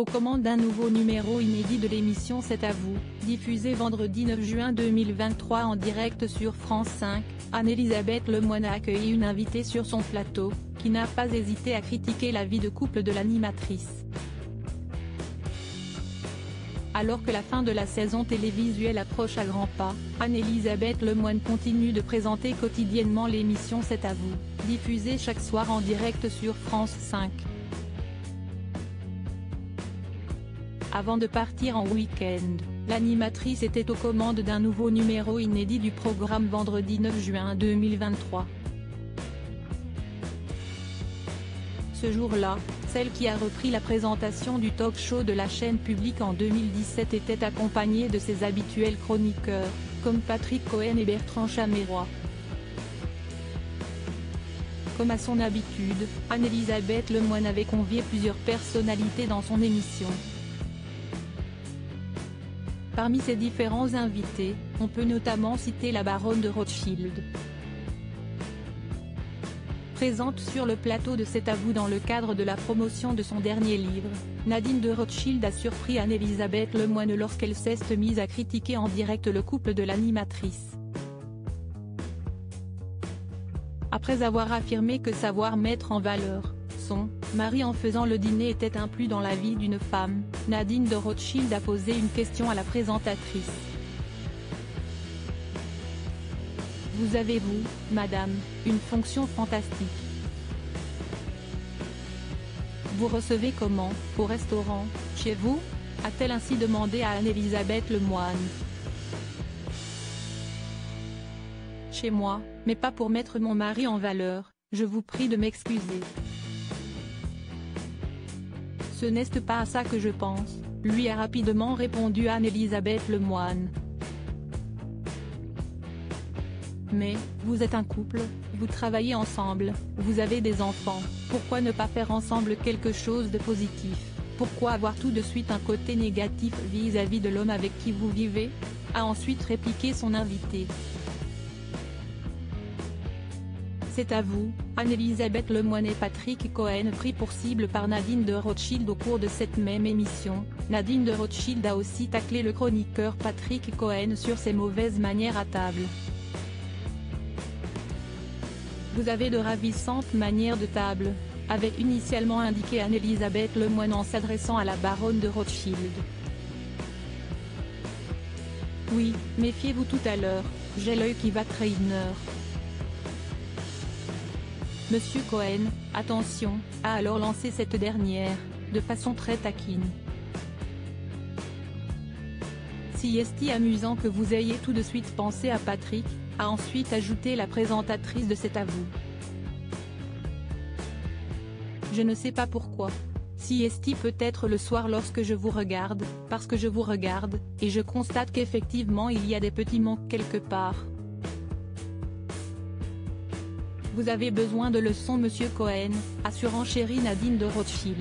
aux commandes d'un nouveau numéro inédit de l'émission C'est à vous, diffusé vendredi 9 juin 2023 en direct sur France 5, Anne-Elisabeth Lemoine a accueilli une invitée sur son plateau, qui n'a pas hésité à critiquer la vie de couple de l'animatrice. Alors que la fin de la saison télévisuelle approche à grands pas, Anne-Elisabeth Lemoine continue de présenter quotidiennement l'émission C'est à vous, diffusée chaque soir en direct sur France 5. Avant de partir en week-end, l'animatrice était aux commandes d'un nouveau numéro inédit du programme vendredi 9 juin 2023. Ce jour-là, celle qui a repris la présentation du talk show de la chaîne publique en 2017 était accompagnée de ses habituels chroniqueurs, comme Patrick Cohen et Bertrand Chameroy. Comme à son habitude, Anne-Elisabeth Lemoine avait convié plusieurs personnalités dans son émission. Parmi ces différents invités, on peut notamment citer la baronne de Rothschild. Présente sur le plateau de C'est à vous dans le cadre de la promotion de son dernier livre, Nadine de Rothschild a surpris Anne-Elisabeth Lemoine lorsqu'elle s'est mise à critiquer en direct le couple de l'animatrice. Après avoir affirmé que savoir mettre en valeur, Marie en faisant le dîner était un plus dans la vie d'une femme, Nadine de Rothschild a posé une question à la présentatrice. Vous avez vous, madame, une fonction fantastique? Vous recevez comment, au restaurant, chez vous? A-t-elle ainsi demandé à Anne-Elisabeth Lemoine. Chez moi, mais pas pour mettre mon mari en valeur, je vous prie de m'excuser. Ce n'est pas à ça que je pense, lui a rapidement répondu Anne-Elisabeth Lemoine. Mais, vous êtes un couple, vous travaillez ensemble, vous avez des enfants, pourquoi ne pas faire ensemble quelque chose de positif? Pourquoi avoir tout de suite un côté négatif vis-à-vis de l'homme avec qui vous vivez? A ensuite répliqué son invité. C'est à vous, Anne-Elisabeth Lemoine et Patrick Cohen pris pour cible par Nadine de Rothschild au cours de cette même émission. Nadine de Rothschild a aussi taclé le chroniqueur Patrick Cohen sur ses mauvaises manières à table. Vous avez de ravissantes manières de table, avait initialement indiqué Anne-Elisabeth Lemoine en s'adressant à la baronne de Rothschild. Oui, méfiez-vous tout à l'heure, j'ai l'œil qui va traîner. Monsieur Cohen, attention, a alors lancé cette dernière, de façon très taquine. Si est amusant que vous ayez tout de suite pensé à Patrick, a ensuite ajouté la présentatrice de cet avou. Je ne sais pas pourquoi. Si est peut-être le soir lorsque je vous regarde, parce que je vous regarde, et je constate qu'effectivement il y a des petits manques quelque part, vous avez besoin de leçons Monsieur Cohen, assurant chérie Nadine de Rothschild.